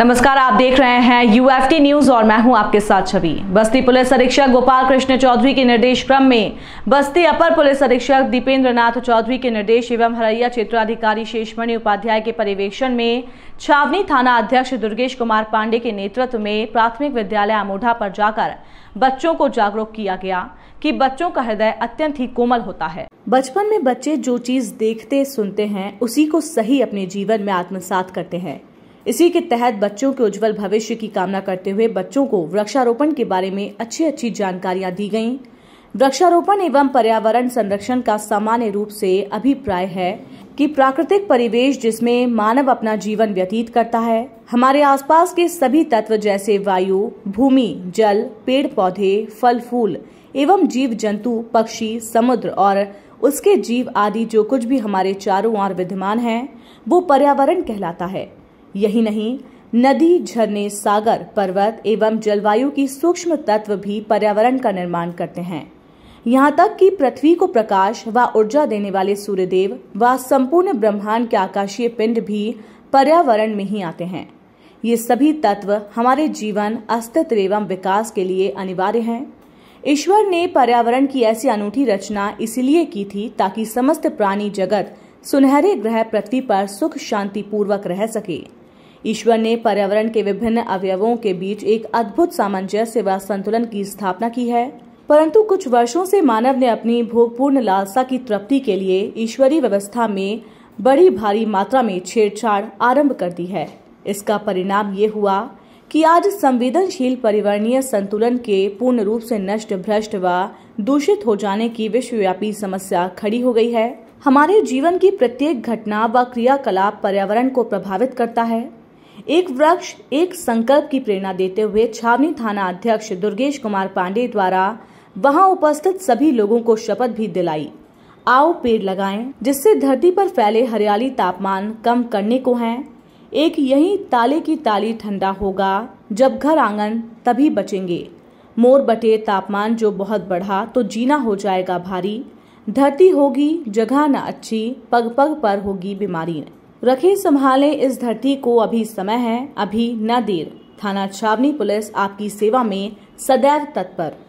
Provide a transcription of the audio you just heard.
नमस्कार, आप देख रहे हैं यूएफटी न्यूज़ और मैं हूँ आपके साथ छवि। बस्ती पुलिस अधीक्षक गोपाल कृष्ण चौधरी के निर्देश क्रम में बस्ती अपर पुलिस अधीक्षक दीपेंद्र नाथ चौधरी के निर्देश एवं हरैया क्षेत्राधिकारी शेषमणि उपाध्याय के पर्यवेक्षण में छावनी थाना अध्यक्ष दुर्गेश कुमार पांडे के नेतृत्व में प्राथमिक विद्यालय अमोढ़ा पर जाकर बच्चों को जागरूक किया गया कि बच्चों का हृदय अत्यंत ही कोमल होता है। बचपन में बच्चे जो चीज़ देखते, सुनते हैं, उसी को सही अपने जीवन में आत्मसात करते हैं। इसी के तहत बच्चों के उज्जवल भविष्य की कामना करते हुए बच्चों को वृक्षारोपण के बारे में अच्छी अच्छी जानकारियाँ दी गई वृक्षारोपण एवं पर्यावरण संरक्षण का सामान्य रूप से अभिप्राय है कि प्राकृतिक परिवेश जिसमें मानव अपना जीवन व्यतीत करता है, हमारे आसपास के सभी तत्व जैसे वायु, भूमि, जल पेड़ पौधे फल फूल एवं जीव जंतु पक्षी, समुद्र और उसके जीव आदि जो कुछ भी हमारे चारों ओर विद्यमान है, वो पर्यावरण कहलाता है। यही नहीं, नदी, झरने, सागर, पर्वत एवं जलवायु की सूक्ष्म तत्व भी पर्यावरण का निर्माण करते हैं। यहाँ तक कि पृथ्वी को प्रकाश व ऊर्जा देने वाले सूर्यदेव व संपूर्ण ब्रह्मांड के आकाशीय पिंड भी पर्यावरण में ही आते हैं। ये सभी तत्व हमारे जीवन, अस्तित्व एवं विकास के लिए अनिवार्य हैं। ईश्वर ने पर्यावरण की ऐसी अनूठी रचना इसलिए की थी ताकि समस्त प्राणी जगत सुनहरे ग्रह पृथ्वी पर सुख शांति पूर्वक रह सके। ईश्वर ने पर्यावरण के विभिन्न अवयवों के बीच एक अद्भुत सामंजस्य व संतुलन की स्थापना की है। परंतु कुछ वर्षों से मानव ने अपनी भोगपूर्ण लालसा की तृप्ति के लिए ईश्वरीय व्यवस्था में बड़ी भारी मात्रा में छेड़छाड़ आरंभ कर दी है। इसका परिणाम ये हुआ कि आज संवेदनशील परिवर्णीय संतुलन के पूर्ण रूप से नष्ट, भ्रष्ट व दूषित हो जाने की विश्वव्यापी समस्या खड़ी हो गई है। हमारे जीवन की प्रत्येक घटना व क्रियाकलाप पर्यावरण को प्रभावित करता है। एक वृक्ष एक संकल्प की प्रेरणा देते हुए छावनी थाना अध्यक्ष दुर्गेश कुमार पांडे द्वारा वहाँ उपस्थित सभी लोगों को शपथ भी दिलाई। आओ पेड़ लगाएँ, जिससे धरती पर फैले हरियाली तापमान कम करने को है। एक यही ताले की ताली ठंडा होगा, जब घर आँगन तभी बचेंगे। मोर बटे तापमान जो बहुत बढ़ा तो जीना हो जाएगा भारी। धरती होगी, जगह न अच्छी, पग पग पर होगी बीमारी। रखे, संभाले, इस धरती को अभी समय है, अभी न देर। थाना छावनी पुलिस आपकी सेवा में सदैव तत्पर।